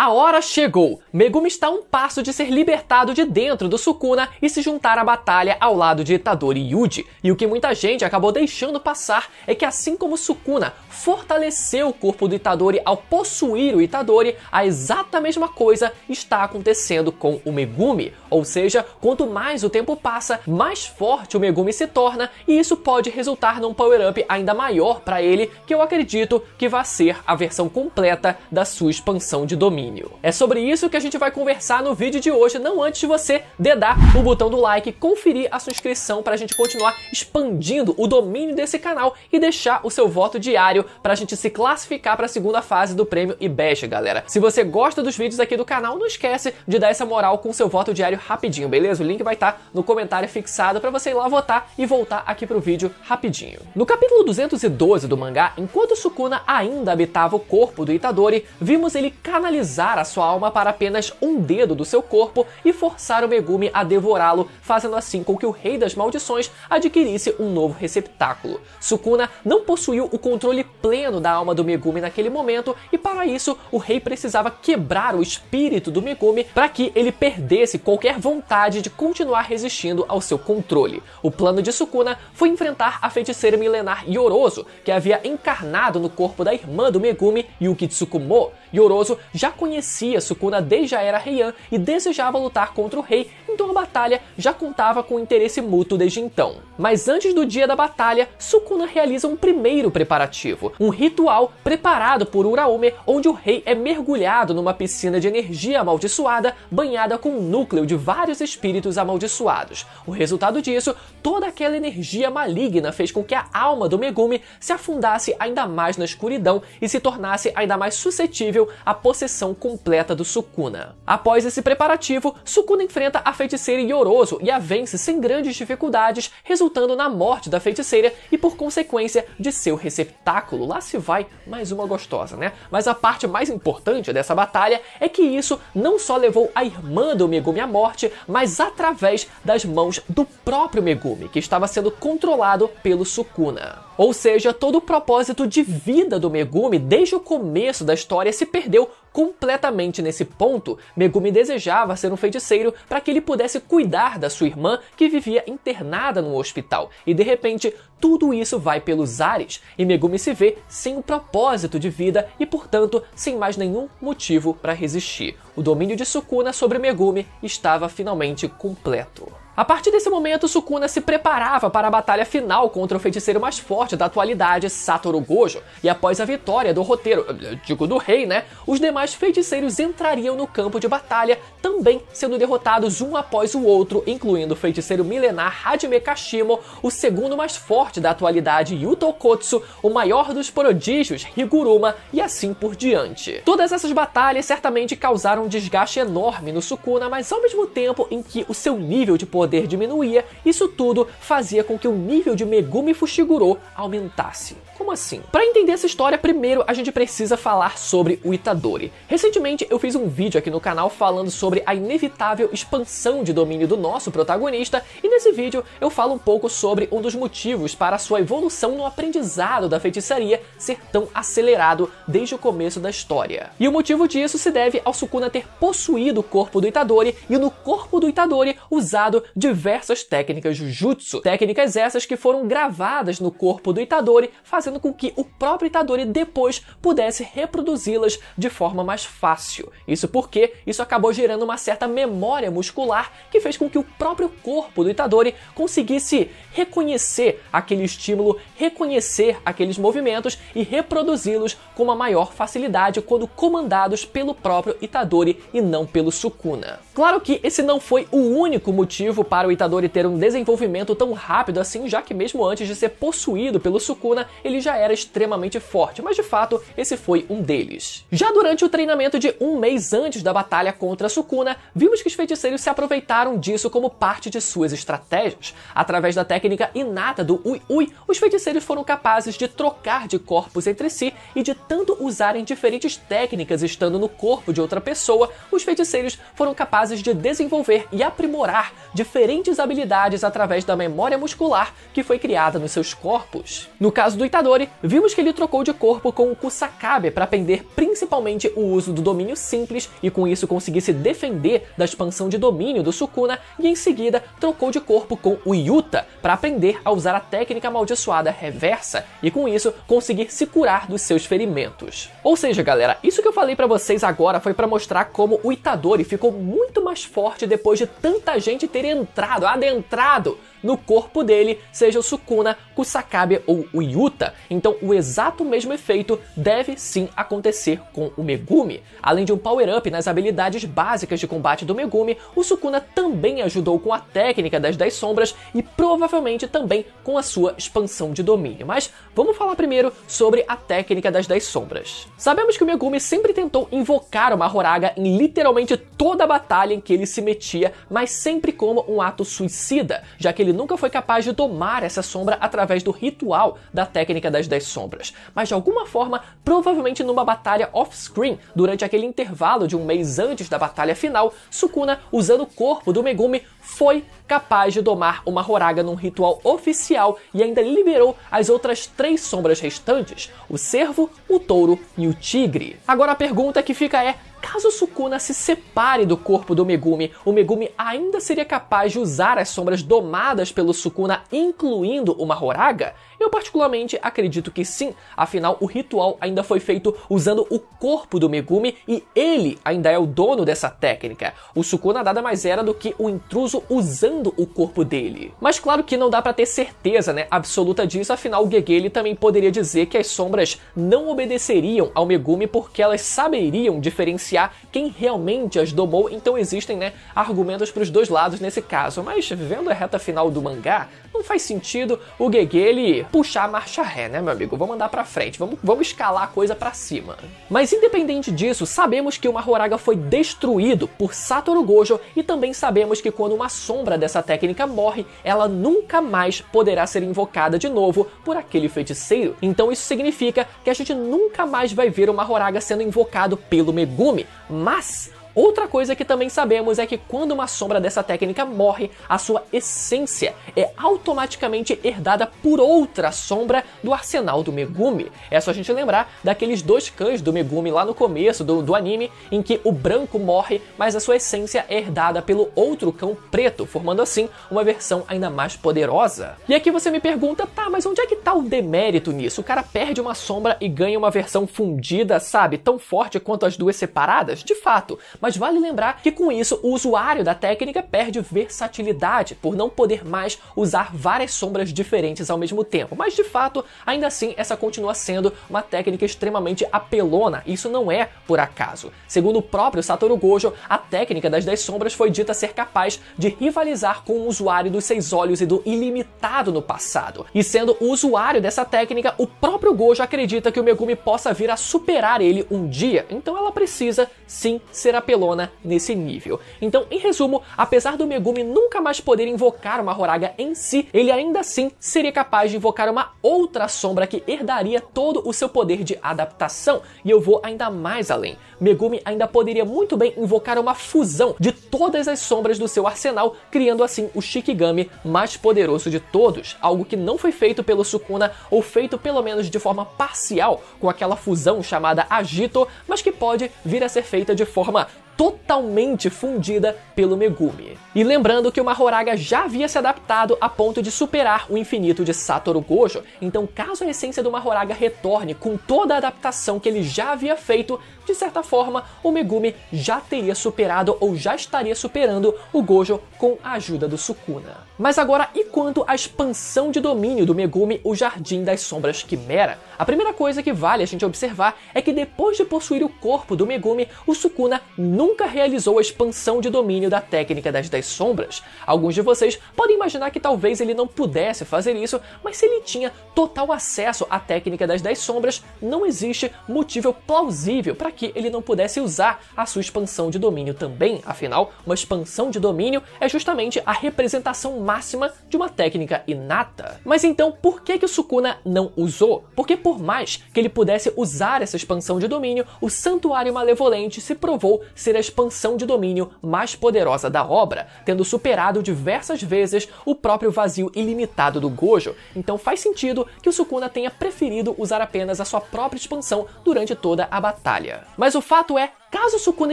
A hora chegou! Megumi está a um passo de ser libertado de dentro do Sukuna e se juntar à batalha ao lado de Itadori Yuji. E o que muita gente acabou deixando passar é que assim como Sukuna fortaleceu o corpo do Itadori ao possuir o Itadori, a exata mesma coisa está acontecendo com o Megumi. Ou seja, quanto mais o tempo passa, mais forte o Megumi se torna e isso pode resultar num power-up ainda maior para ele, que eu acredito que vai ser a versão completa da sua expansão de domínio domínio. É sobre isso que a gente vai conversar no vídeo de hoje, não antes de você dedar o botão do like, conferir a sua inscrição para a gente continuar expandindo o domínio desse canal e deixar o seu voto diário para a gente se classificar para a segunda fase do prêmio IBEST, galera. Se você gosta dos vídeos aqui do canal, não esquece de dar essa moral com o seu voto diário rapidinho, beleza? O link vai estar tá no comentário fixado para você ir lá votar e voltar aqui pro vídeo rapidinho. No capítulo 212 do mangá, enquanto Sukuna ainda habitava o corpo do Itadori, vimos ele canalizar a sua alma para apenas um dedo do seu corpo e forçar o Megumi a devorá-lo, fazendo assim com que o Rei das Maldições adquirisse um novo receptáculo. Sukuna não possuiu o controle pleno da alma do Megumi naquele momento e para isso o rei precisava quebrar o espírito do Megumi para que ele perdesse qualquer vontade de continuar resistindo ao seu controle. O plano de Sukuna foi enfrentar a feiticeira milenar Yoroso, que havia encarnado no corpo da irmã do Megumi, Yuki Tsukumo. Yoroso já conhecia Sukuna desde a era Heian e desejava lutar contra o rei, então a batalha já contava com interesse mútuo desde então. Mas antes do dia da batalha, Sukuna realiza um primeiro preparativo, um ritual preparado por Uraume, onde o rei é mergulhado numa piscina de energia amaldiçoada, banhada com um núcleo de vários espíritos amaldiçoados. O resultado disso, toda aquela energia maligna fez com que a alma do Megumi se afundasse ainda mais na escuridão e se tornasse ainda mais suscetível à possessão completa do Sukuna. Após esse preparativo, Sukuna enfrenta a feiticeira Yoroso e a vence sem grandes dificuldades, resultando na morte da feiticeira e por consequência de seu receptáculo. Lá se vai mais uma gostosa, né? Mas a parte mais importante dessa batalha é que isso não só levou a irmã do Megumi à morte, mas através das mãos do próprio Megumi, que estava sendo controlado pelo Sukuna. Ou seja, todo o propósito de vida do Megumi desde o começo da história se perdeu completamente nesse ponto. Megumi desejava ser um feiticeiro para que ele pudesse cuidar da sua irmã que vivia internada no hospital. E de repente, tudo isso vai pelos ares e Megumi se vê sem um propósito de vida e, portanto, sem mais nenhum motivo para resistir. O domínio de Sukuna sobre Megumi estava finalmente completo. A partir desse momento, Sukuna se preparava para a batalha final contra o feiticeiro mais forte da atualidade, Satoru Gojo, e após a vitória do roteiro, digo do rei, né, os demais feiticeiros entrariam no campo de batalha, também sendo derrotados um após o outro, incluindo o feiticeiro milenar Hajime Kashimo, o segundo mais forte da atualidade Yuto Kotsu, o maior dos prodígios Higuruma e assim por diante. Todas essas batalhas certamente causaram um desgaste enorme no Sukuna, mas ao mesmo tempo em que o seu nível de poder poder diminuía, isso tudo fazia com que o nível de Megumi Fushiguro aumentasse. Como assim? Para entender essa história, primeiro a gente precisa falar sobre o Itadori. Recentemente eu fiz um vídeo aqui no canal falando sobre a inevitável expansão de domínio do nosso protagonista, e nesse vídeo eu falo um pouco sobre um dos motivos para sua evolução no aprendizado da feitiçaria ser tão acelerado desde o começo da história. E o motivo disso se deve ao Sukuna ter possuído o corpo do Itadori e no corpo do Itadori usado diversas técnicas Jujutsu, técnicas essas que foram gravadas no corpo do Itadori, fazendo fazendo com que o próprio Itadori depois pudesse reproduzi-las de forma mais fácil. Isso porque isso acabou gerando uma certa memória muscular que fez com que o próprio corpo do Itadori conseguisse reconhecer aquele estímulo, reconhecer aqueles movimentos e reproduzi-los com uma maior facilidade quando comandados pelo próprio Itadori e não pelo Sukuna. Claro que esse não foi o único motivo para o Itadori ter um desenvolvimento tão rápido assim, já que mesmo antes de ser possuído pelo Sukuna, ele ele já era extremamente forte, mas de fato esse foi um deles. Já durante o treinamento de um mês antes da batalha contra Sukuna, vimos que os feiticeiros se aproveitaram disso como parte de suas estratégias. Através da técnica inata do Ui Ui, os feiticeiros foram capazes de trocar de corpos entre si e de tanto usarem diferentes técnicas estando no corpo de outra pessoa, os feiticeiros foram capazes de desenvolver e aprimorar diferentes habilidades através da memória muscular que foi criada nos seus corpos. No caso do Itadori, Itadori, vimos que ele trocou de corpo com o Kusakabe para aprender principalmente o uso do domínio simples e com isso conseguir se defender da expansão de domínio do Sukuna e em seguida trocou de corpo com o Yuta para aprender a usar a técnica amaldiçoada reversa e com isso conseguir se curar dos seus ferimentos. Ou seja, galera, isso que eu falei para vocês agora foi para mostrar como o Itadori ficou muito mais forte depois de tanta gente ter entrado, adentrado no corpo dele, seja o Sukuna, Kusakabe ou o Yuta. Então o exato mesmo efeito deve sim acontecer com o Megumi. Além de um power-up nas habilidades básicas de combate do Megumi, o Sukuna também ajudou com a técnica das 10 sombras e provavelmente também com a sua expansão de domínio. Mas vamos falar primeiro sobre a técnica das 10 sombras. Sabemos que o Megumi sempre tentou invocar uma Horaga em literalmente toda a batalha em que ele se metia, mas sempre como um ato suicida, já que ele ele nunca foi capaz de domar essa sombra através do ritual da técnica das 10 sombras, mas de alguma forma, provavelmente numa batalha off-screen, durante aquele intervalo de um mês antes da batalha final, Sukuna, usando o corpo do Megumi, foi capaz de domar uma Horaga num ritual oficial e ainda liberou as outras três sombras restantes: o cervo, o touro e o tigre. Agora a pergunta que fica é: Caso Sukuna se separe do corpo do Megumi, o Megumi ainda seria capaz de usar as sombras domadas pelo Sukuna, incluindo uma Horaga? Eu particularmente acredito que sim, afinal o ritual ainda foi feito usando o corpo do Megumi e ele ainda é o dono dessa técnica. O Sukuna nada mais era do que o intruso usando o corpo dele. Mas claro que não dá para ter certeza, né, absoluta disso, afinal o Gegele também poderia dizer que as sombras não obedeceriam ao Megumi porque elas saberiam diferenciar quem realmente as domou, então existem, né, argumentos para os dois lados nesse caso. Mas vendo a reta final do mangá, não faz sentido o Gegele puxar a marcha ré, né, meu amigo? Vamos andar pra frente, vamos, vamos escalar a coisa pra cima. Mas independente disso, sabemos que o Mahoraga foi destruído por Satoru Gojo e também sabemos que quando uma sombra dessa técnica morre, ela nunca mais poderá ser invocada de novo por aquele feiticeiro. Então isso significa que a gente nunca mais vai ver o Mahoraga sendo invocado pelo Megumi, mas Outra coisa que também sabemos é que quando uma sombra dessa técnica morre, a sua essência é automaticamente herdada por outra sombra do arsenal do Megumi. É só a gente lembrar daqueles dois cães do Megumi lá no começo do, do anime, em que o branco morre, mas a sua essência é herdada pelo outro cão preto, formando assim uma versão ainda mais poderosa. E aqui você me pergunta, tá, mas onde é que tá o demérito nisso? O cara perde uma sombra e ganha uma versão fundida, sabe, tão forte quanto as duas separadas? De fato, mas mas vale lembrar que com isso o usuário da técnica perde versatilidade por não poder mais usar várias sombras diferentes ao mesmo tempo. Mas de fato, ainda assim, essa continua sendo uma técnica extremamente apelona. Isso não é por acaso. Segundo o próprio Satoru Gojo, a técnica das 10 sombras foi dita ser capaz de rivalizar com o usuário dos seis olhos e do ilimitado no passado. E sendo o usuário dessa técnica, o próprio Gojo acredita que o Megumi possa vir a superar ele um dia. Então ela precisa sim ser apelona apelona nesse nível. Então, em resumo, apesar do Megumi nunca mais poder invocar uma Horaga em si, ele ainda assim seria capaz de invocar uma outra sombra que herdaria todo o seu poder de adaptação. E eu vou ainda mais além. Megumi ainda poderia muito bem invocar uma fusão de todas as sombras do seu arsenal, criando assim o Shikigami mais poderoso de todos, algo que não foi feito pelo Sukuna ou feito pelo menos de forma parcial com aquela fusão chamada Agito, mas que pode vir a ser feita de forma totalmente fundida pelo Megumi. E lembrando que o Mahoraga já havia se adaptado a ponto de superar o infinito de Satoru Gojo, então caso a essência do Mahoraga retorne com toda a adaptação que ele já havia feito, de certa forma, o Megumi já teria superado ou já estaria superando o Gojo com a ajuda do Sukuna. Mas agora, e quanto à expansão de domínio do Megumi, o Jardim das Sombras Quimera? A primeira coisa que vale a gente observar é que depois de possuir o corpo do Megumi, o Sukuna nunca realizou a expansão de domínio da técnica das Dez Sombras. Alguns de vocês podem imaginar que talvez ele não pudesse fazer isso, mas se ele tinha total acesso à técnica das Dez Sombras, não existe motivo plausível para que ele não pudesse usar a sua expansão de domínio também. Afinal, uma expansão de domínio é justamente a representação máxima de uma técnica inata. Mas então, por que, que o Sukuna não usou? Porque por mais que ele pudesse usar essa expansão de domínio, o Santuário Malevolente se provou ser a expansão de domínio mais poderosa da obra, tendo superado diversas vezes o próprio vazio ilimitado do Gojo. Então faz sentido que o Sukuna tenha preferido usar apenas a sua própria expansão durante toda a batalha. Mas o fato é Caso Sukuna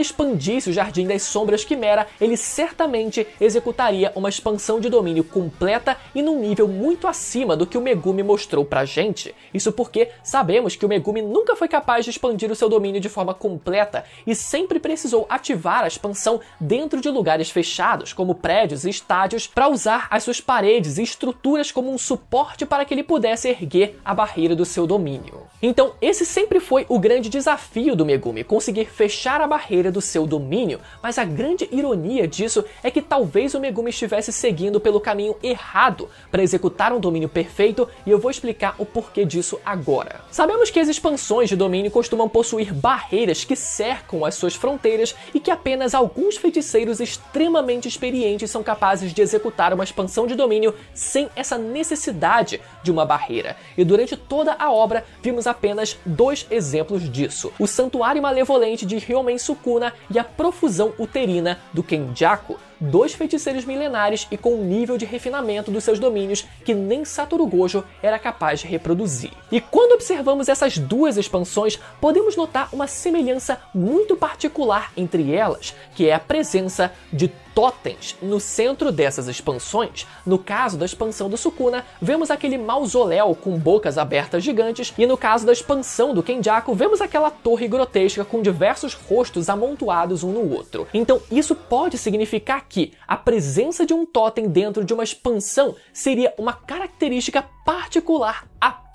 expandisse o Jardim das Sombras Quimera, ele certamente executaria uma expansão de domínio completa e num nível muito acima do que o Megumi mostrou pra gente. Isso porque sabemos que o Megumi nunca foi capaz de expandir o seu domínio de forma completa e sempre precisou ativar a expansão dentro de lugares fechados, como prédios e estádios, para usar as suas paredes e estruturas como um suporte para que ele pudesse erguer a barreira do seu domínio. Então, esse sempre foi o grande desafio do Megumi, conseguir fechar a barreira do seu domínio, mas a grande ironia disso é que talvez o Megumi estivesse seguindo pelo caminho errado para executar um domínio perfeito e eu vou explicar o porquê disso agora. Sabemos que as expansões de domínio costumam possuir barreiras que cercam as suas fronteiras e que apenas alguns feiticeiros extremamente experientes são capazes de executar uma expansão de domínio sem essa necessidade de uma barreira. E durante toda a obra vimos apenas dois exemplos disso: o Santuário Malevolente de Ryomen Sukuna e a profusão uterina do Kenjaku, dois feiticeiros milenares e com um nível de refinamento dos seus domínios que nem Satoru Gojo era capaz de reproduzir. E quando observamos essas duas expansões, podemos notar uma semelhança muito particular entre elas, que é a presença de totens no centro dessas expansões. No caso da expansão do Sukuna, vemos aquele mausoléu com bocas abertas gigantes, e no caso da expansão do Kenjaku, vemos aquela torre grotesca com diversos rostos amontoados um no outro. Então, isso pode significar que a presença de um totem dentro de uma expansão seria uma característica particular apenas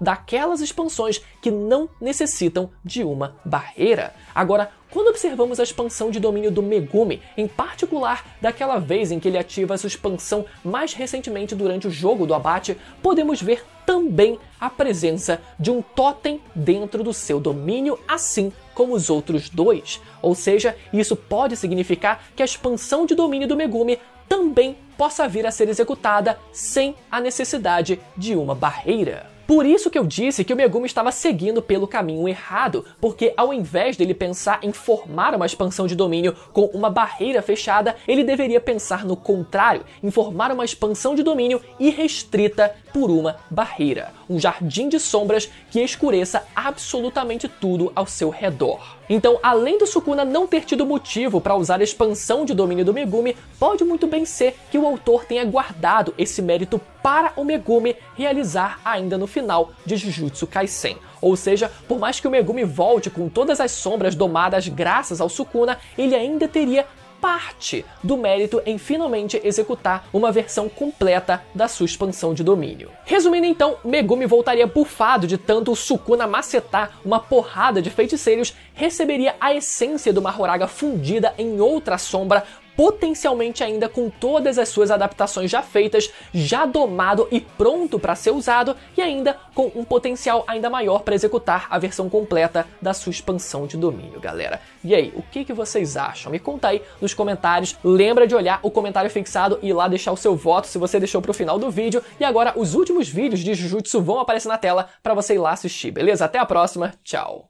daquelas expansões que não necessitam de uma barreira. Agora, quando observamos a expansão de domínio do Megumi, em particular daquela vez em que ele ativa a sua expansão mais recentemente durante o jogo do abate, podemos ver também a presença de um totem dentro do seu domínio, assim como os outros dois. Ou seja, isso pode significar que a expansão de domínio do Megumi também possa vir a ser executada sem a necessidade de uma barreira. Por isso que eu disse que o Megumi estava seguindo pelo caminho errado, porque ao invés dele pensar em formar uma expansão de domínio com uma barreira fechada, ele deveria pensar no contrário, em formar uma expansão de domínio irrestrita por uma barreira, um jardim de sombras que escureça absolutamente tudo ao seu redor. Então, além do Sukuna não ter tido motivo para usar a expansão de domínio do Megumi, pode muito bem ser que o autor tenha guardado esse mérito para o Megumi realizar ainda no final de Jujutsu Kaisen. Ou seja, por mais que o Megumi volte com todas as sombras domadas graças ao Sukuna, ele ainda teria parte do mérito em finalmente executar uma versão completa da sua expansão de domínio. Resumindo então, Megumi voltaria bufado de tanto o Sukuna macetar uma porrada de feiticeiros, receberia a essência do Mahoraga fundida em outra sombra, potencialmente ainda com todas as suas adaptações já feitas, já domado e pronto para ser usado, e ainda com um potencial ainda maior para executar a versão completa da sua expansão de domínio, galera. E aí, o que, que vocês acham? Me conta aí nos comentários. Lembra de olhar o comentário fixado e ir lá deixar o seu voto se você deixou para o final do vídeo. E agora os últimos vídeos de Jujutsu vão aparecer na tela para você ir lá assistir, beleza? Até a próxima, tchau!